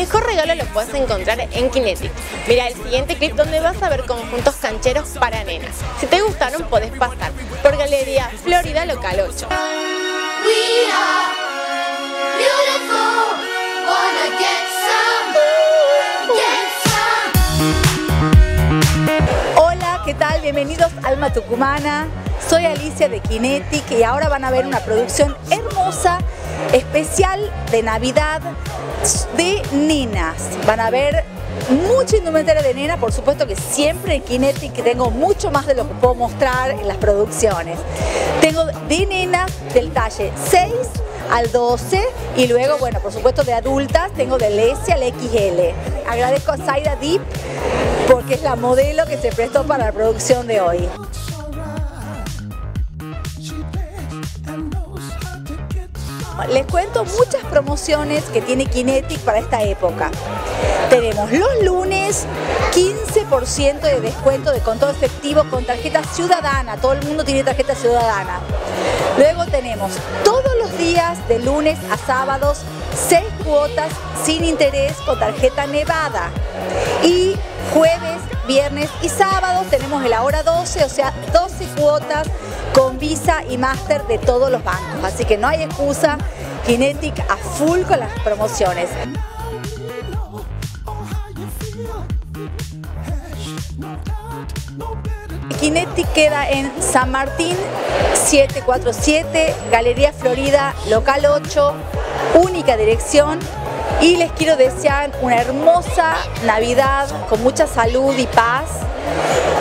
mejor regalo lo puedes encontrar en Kinetic. Mira el siguiente clip donde vas a ver conjuntos cancheros para nenas. Si te gustaron, podés pasar por Galería Florida Local 8. Hola, ¿qué tal? Bienvenidos a Alma Tucumana. Soy Alicia de Kinetic y ahora van a ver una producción hermosa, especial de Navidad de nenas. Van a ver mucha indumentaria de nena, por supuesto que siempre en Kinetic tengo mucho más de lo que puedo mostrar en las producciones. Tengo de nenas del talle 6 al 12 y luego, bueno, por supuesto de adultas tengo del S al XL. Agradezco a Zaira Deep porque es la modelo que se prestó para la producción de hoy. Les cuento muchas promociones que tiene Kinetic para esta época. Tenemos los lunes 15% de descuento de control efectivo con tarjeta ciudadana. Todo el mundo tiene tarjeta ciudadana. Luego tenemos todos los días de lunes a sábados 6 cuotas sin interés con tarjeta nevada. Y jueves, viernes y sábados tenemos el hora 12, o sea, 12 cuotas con Visa y Master de todos los bancos. Así que no hay excusa, Kinetic a full con las promociones. Kinetic queda en San Martín 747, Galería Florida, local 8, única dirección y les quiero desear una hermosa Navidad con mucha salud y paz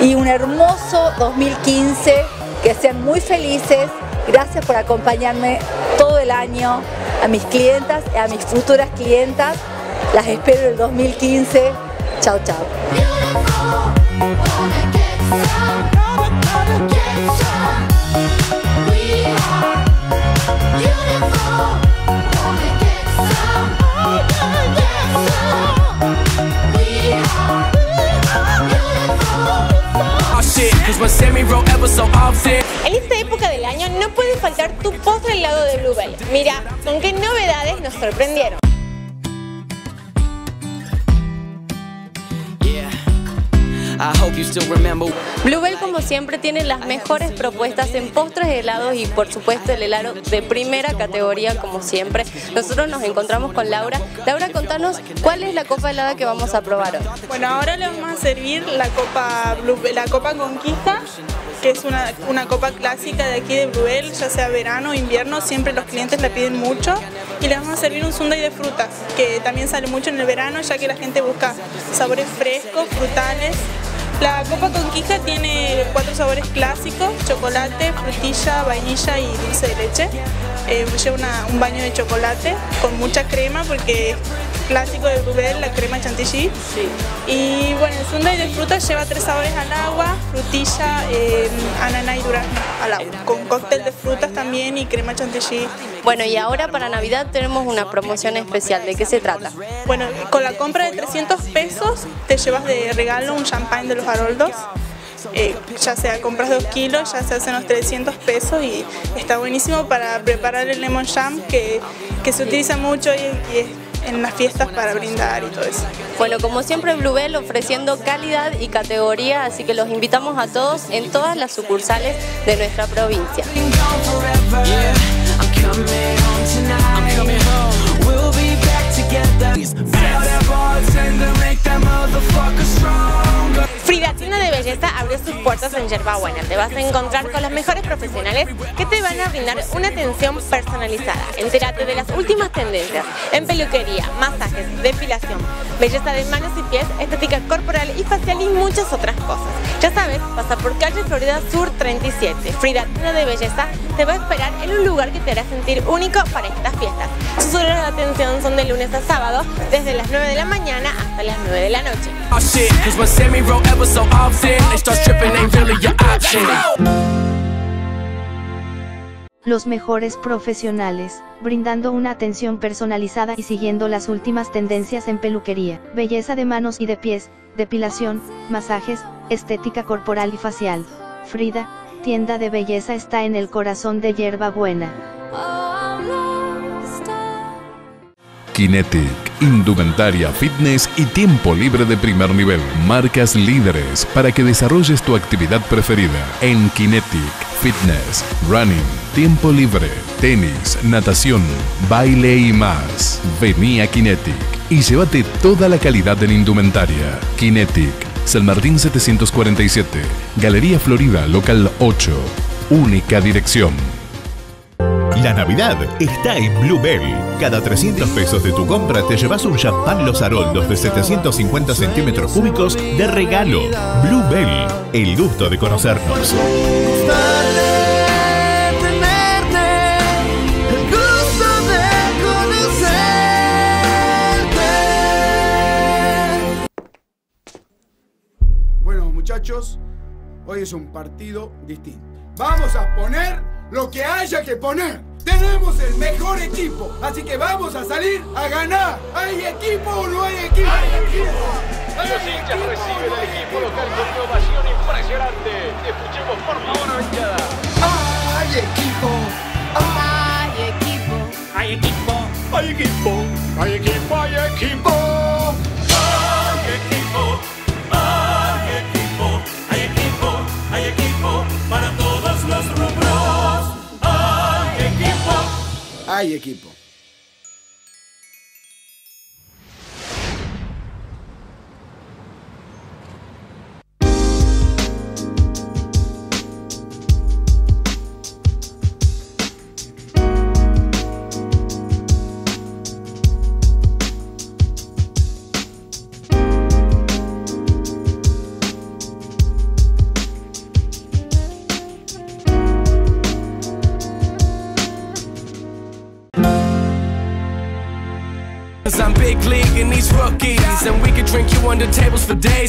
y un hermoso 2015, que sean muy felices. Gracias por acompañarme todo el año a mis clientas y a mis futuras clientas. Las espero en el 2015. Chao, chao. En esta época del año no puede faltar tu postre helado de Bluebell. Mira, con qué novedades nos sorprendieron. Bluebell como siempre tiene las mejores propuestas en postres, helados y por supuesto el helado de primera categoría como siempre. Nosotros nos encontramos con Laura. Laura, contanos cuál es la copa helada que vamos a probar hoy. Bueno, ahora le vamos a servir la copa, Bluebell, la copa Conquista que es una, una, copa clásica de aquí de Bruel, ya sea verano o invierno, siempre los clientes la piden mucho. Y les vamos a servir un sundae de frutas, que también sale mucho en el verano, ya que la gente busca sabores frescos, frutales. La copa Conquista tiene cuatro sabores clásicos, chocolate, frutilla, vainilla y dulce de leche. Eh, lleva un baño de chocolate con mucha crema porque clásico de Rubel, la crema chantilly. Y bueno, el sundae de frutas lleva tres sabores al agua, frutilla, eh, ananá y durazno al agua, con cóctel de frutas también y crema chantilly. Bueno, y ahora para Navidad tenemos una promoción especial. ¿De qué se trata? Bueno, con la compra de 300 pesos te llevas de regalo un champán de los Haroldos. Eh, ya sea compras 2 kilos, ya se hacen los 300 pesos y está buenísimo para preparar el lemon jam que, que se utiliza mucho y, y es en las fiestas para brindar y todo eso. Bueno, como siempre Bluebell ofreciendo calidad y categoría, así que los invitamos a todos en todas las sucursales de nuestra provincia. Yerbabuena. Te vas a encontrar con los mejores profesionales que te van a brindar una atención personalizada. Entérate de las últimas tendencias en peluquería, masajes, depilación, belleza de manos y pies, estética corporal y facial y muchas otras cosas. Ya sabes, pasa por calle Florida Sur 37. Frida Tienda de Belleza te va a esperar en un lugar que te hará sentir único para estas fiestas. Sus horarios de atención son de lunes a sábado, desde las 9 de la mañana hasta las 9 de la noche. Los mejores profesionales, brindando una atención personalizada y siguiendo las últimas tendencias en peluquería, belleza de manos y de pies, depilación, masajes, estética corporal y facial. Frida, tienda de belleza está en el corazón de Hierba Buena. Kinetic, indumentaria, fitness y tiempo libre de primer nivel. Marcas líderes para que desarrolles tu actividad preferida en Kinetic, fitness, running, tiempo libre, tenis, natación, baile y más. Vení a Kinetic y llévate toda la calidad en indumentaria. Kinetic, San Martín 747, Galería Florida, local 8. Única dirección. La Navidad está en Bluebell. Cada 300 pesos de tu compra te llevas un champán Los Haroldos de 750 centímetros cúbicos de regalo. Bluebell, el gusto de conocernos. Bueno, muchachos, hoy es un partido distinto. Vamos a poner lo que haya que poner. Tenemos el mejor equipo, así que vamos a salir a ganar. ¿Hay equipo o no hay equipo? ¡Hay equipo! Los hinchas reciben al equipo local con una ovación impresionante. Escuchemos por favor a. ¡Hay equipo! Hay equipo. I'm big league in these rookies, and we could drink you under tables for days.